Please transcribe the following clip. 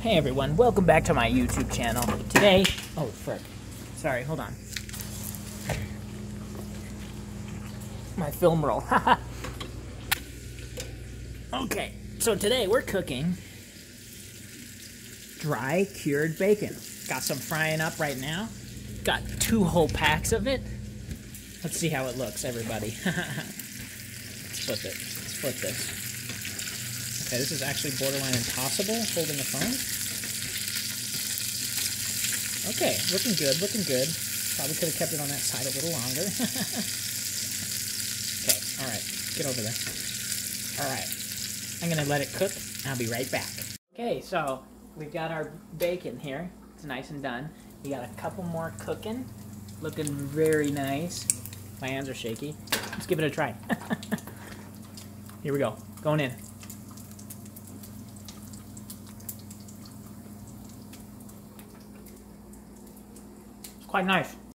Hey everyone, welcome back to my YouTube channel. Today, oh frick, sorry, hold on. My film roll. okay, so today we're cooking dry cured bacon. Got some frying up right now. Got two whole packs of it. Let's see how it looks, everybody. Let's flip it. Let's flip this. Okay, this is actually borderline impossible, holding a phone. Okay, looking good, looking good. Probably could have kept it on that side a little longer. okay, alright, get over there. Alright, I'm gonna let it cook, I'll be right back. Okay, so we've got our bacon here. It's nice and done. We got a couple more cooking. Looking very nice. My hands are shaky. Let's give it a try. here we go, going in. Quite nice.